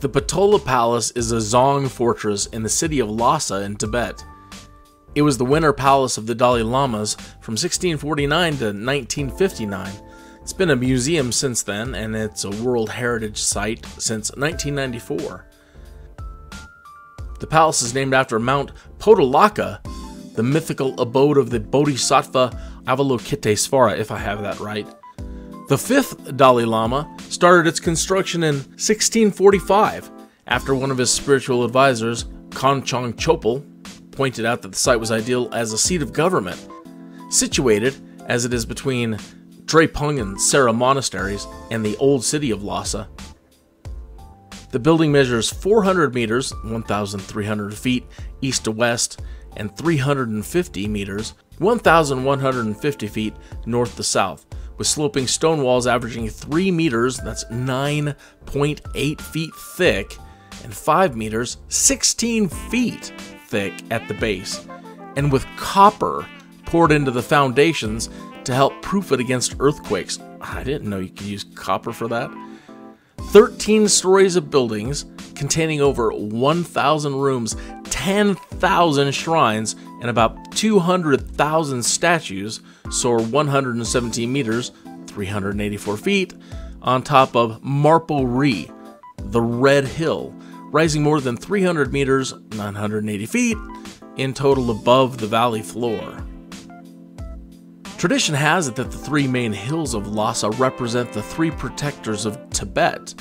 The Potala Palace is a dzong fortress in the city of Lhasa in Tibet. It was the winter palace of the Dalai Lamas from 1649 to 1959. It's been a museum since then, and it's a World Heritage Site since 1994. The palace is named after Mount Potalaka, the mythical abode of the Bodhisattva Avalokitesvara, if I have that right. The fifth Dalai Lama started its construction in 1645 after one of his spiritual advisors, Kongtrul Chopal, pointed out that the site was ideal as a seat of government. Situated, as it is between Drepung and Sera monasteries and the old city of Lhasa, the building measures 400 meters, 1,300 feet east to west, and 350 meters, 1,150 feet north to south, with sloping stone walls averaging 3 meters, that's 9.8 feet thick, and 5 meters, 16 feet thick at the base, and with copper poured into the foundations to help proof it against earthquakes. I didn't know you could use copper for that. 13 stories of buildings containing over 1,000 rooms, 10,000 shrines, and about 200,000 statues soar 117 meters, 384 feet, on top of Marpo Ri, the Red Hill, rising more than 300 meters, 980 feet, in total above the valley floor. Tradition has it that the three main hills of Lhasa represent the three protectors of Tibet